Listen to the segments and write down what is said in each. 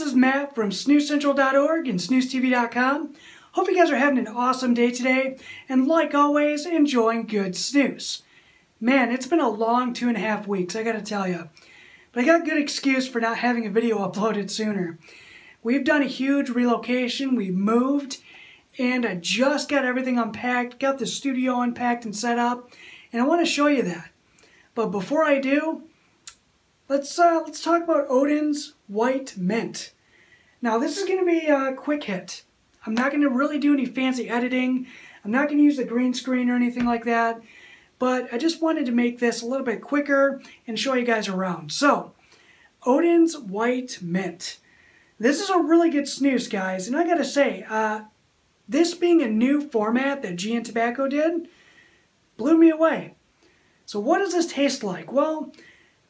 Matt from snuscentral.org and snustv.com. Hope you guys are having an awesome day today, and like always, enjoying good snus. Man, it's been a long two and a half weeks, I gotta tell you. But I got a good excuse for not having a video uploaded sooner. We've done a huge relocation, we moved, and I just got everything unpacked, got the studio unpacked and set up, and I want to show you that. But before I do, let's uh, let's talk about Oden's White Mint. Now this is going to be a quick hit. I'm not going to really do any fancy editing. I'm not going to use the green screen or anything like that. But I just wanted to make this a little bit quicker and show you guys around. So, Oden's White Mint. This is a really good snus, guys. And I got to say, uh, this being a new format that GN Tobacco did, blew me away. So what does this taste like? Well,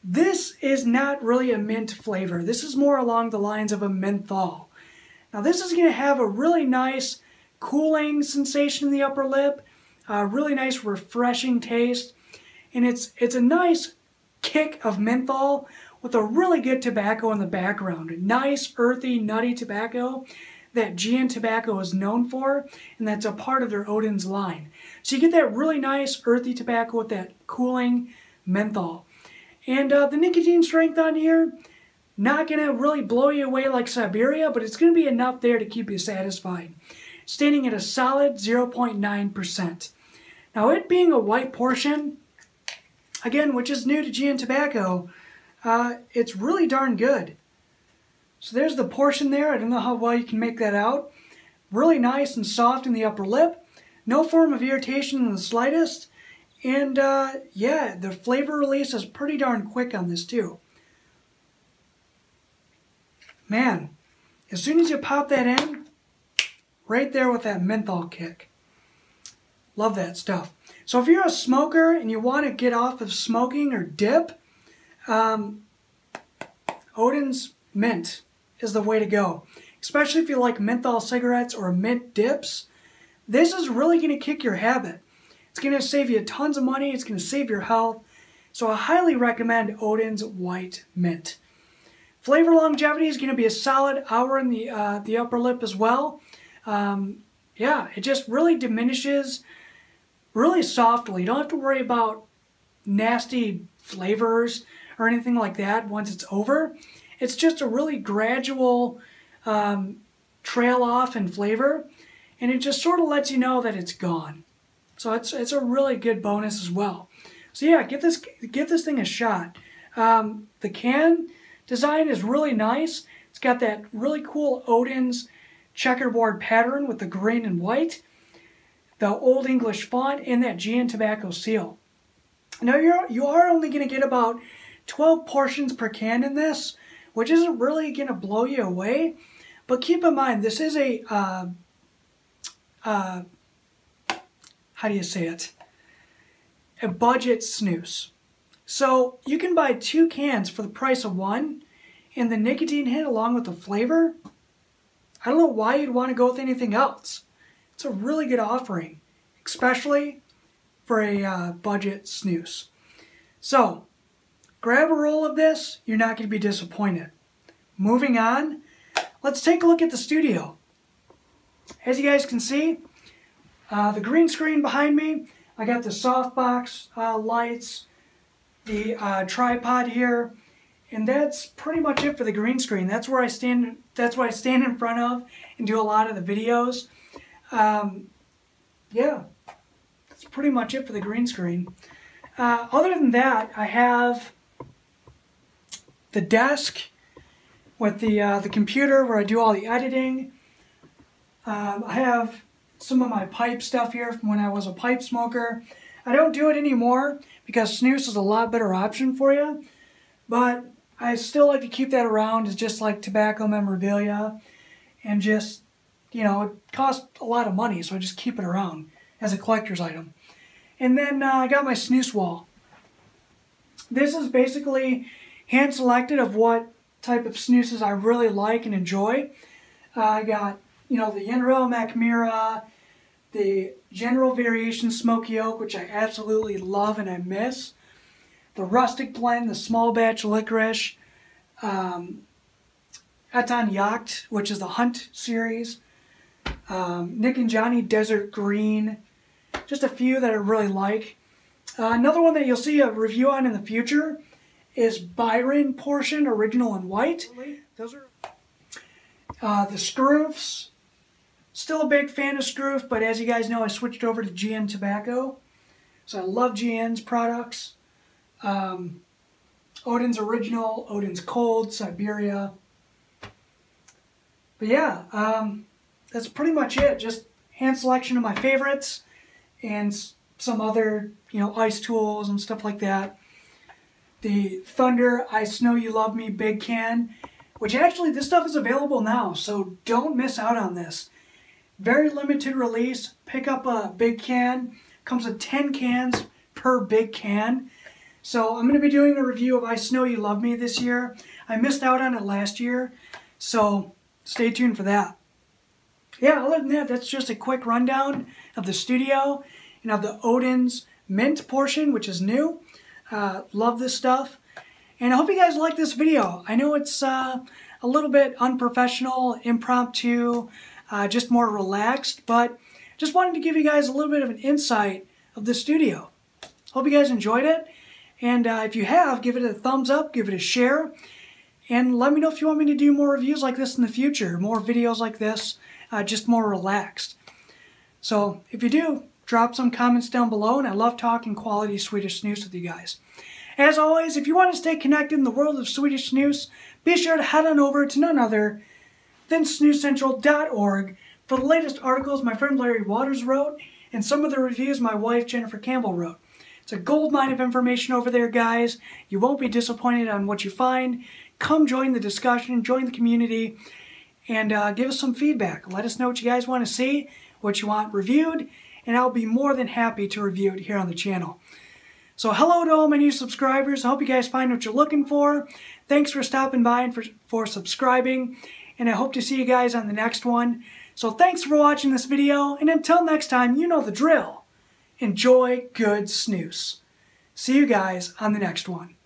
this is not really a mint flavor. This is more along the lines of a menthol. Now this is going to have a really nice cooling sensation in the upper lip, a really nice refreshing taste, and it's, it's a nice kick of menthol with a really good tobacco in the background. Nice, earthy, nutty tobacco that GN Tobacco is known for, and that's a part of their Oden's line. So you get that really nice, earthy tobacco with that cooling menthol. And uh, the nicotine strength on here, not going to really blow you away like Siberia, but it's going to be enough there to keep you satisfied. Standing at a solid 0.9%. Now it being a white portion, again, which is new to GN Tobacco, uh, it's really darn good. So there's the portion there. I don't know how well you can make that out. Really nice and soft in the upper lip. No form of irritation in the slightest. And uh, yeah, the flavor release is pretty darn quick on this too. Man, as soon as you pop that in, right there with that menthol kick. Love that stuff. So if you're a smoker and you want to get off of smoking or dip, um, Oden's Mint is the way to go. Especially if you like menthol cigarettes or mint dips. This is really going to kick your habit. It's going to save you tons of money. It's going to save your health. So I highly recommend Oden's White Mint. Flavor longevity is going to be a solid hour in the, uh, the upper lip as well. Um, yeah, it just really diminishes really softly. You don't have to worry about nasty flavors or anything like that once it's over. It's just a really gradual um, trail off in flavor, and it just sort of lets you know that it's gone. So it's, it's a really good bonus as well. So yeah, give this, give this thing a shot. Um, the can design is really nice. It's got that really cool Oden's checkerboard pattern with the green and white, the Old English font, and that GN Tobacco seal. Now you're, you are only going to get about 12 portions per can in this, which isn't really going to blow you away. But keep in mind, this is a, uh, uh, how do you say it? A budget snus. So you can buy two cans for the price of one, and the nicotine hit along with the flavor, I don't know why you'd want to go with anything else. It's a really good offering, especially for a uh, budget snus. So, grab a roll of this, you're not going to be disappointed. Moving on, let's take a look at the studio. As you guys can see, uh, the green screen behind me, I got the softbox uh, lights, the uh, tripod here, and that's pretty much it for the green screen. That's where I stand. That's what I stand in front of and do a lot of the videos. Um, yeah, that's pretty much it for the green screen. Uh, other than that, I have the desk with the, uh, the computer where I do all the editing. Um, I have some of my pipe stuff here from when I was a pipe smoker. I don't do it anymore because snus is a lot better option for you, but I still like to keep that around as just like tobacco memorabilia and just, you know, it costs a lot of money, so I just keep it around as a collector's item. And then uh, I got my snus wall. This is basically hand selected of what type of snoozes I really like and enjoy. Uh, I got, you know, the Yenro Macmira, the General Variation Smoky Oak, which I absolutely love and I miss, the Rustic Blend, the Small Batch Licorice, um, Eton Yacht, which is the Hunt series. Um, Nick and Johnny Desert Green. Just a few that I really like. Uh, another one that you'll see a review on in the future is Byron Portion Original and White. Those are uh, the Skrufs. Still a big fan of Skruf, but as you guys know, I switched over to GN Tobacco. So I love GN's products. Um, Oden's Original, Oden's Cold, Siberia. But yeah, um, that's pretty much it. Just hand selection of my favorites and some other, you know, ice tools and stuff like that. The Thunder I Snow You Love Me Big Can, which actually this stuff is available now, so don't miss out on this. Very limited release. Pick up a big can. Comes with 10 cans per big can. So I'm going to be doing a review of I Snow You Love Me this year. I missed out on it last year, so stay tuned for that. Yeah, other than that, that's just a quick rundown of the studio and of the Oden's mint portion, which is new. Uh, love this stuff. And I hope you guys like this video. I know it's uh, a little bit unprofessional, impromptu, uh, just more relaxed, but just wanted to give you guys a little bit of an insight of the studio. Hope you guys enjoyed it. And uh, if you have, give it a thumbs up, give it a share, and let me know if you want me to do more reviews like this in the future, more videos like this, uh, just more relaxed. So if you do, drop some comments down below, and I love talking quality Swedish snus with you guys. As always, if you want to stay connected in the world of Swedish snus, be sure to head on over to none other than snuscentral.org for the latest articles my friend Larry Waters wrote and some of the reviews my wife Jennifer Campbell wrote. It's a gold mine of information over there, guys. You won't be disappointed on what you find. Come join the discussion, join the community, and uh, give us some feedback. Let us know what you guys want to see, what you want reviewed, and I'll be more than happy to review it here on the channel. So hello to all my new subscribers. I hope you guys find what you're looking for. Thanks for stopping by and for, for subscribing. And I hope to see you guys on the next one. So thanks for watching this video. And until next time, you know the drill. Enjoy good snus. See you guys on the next one.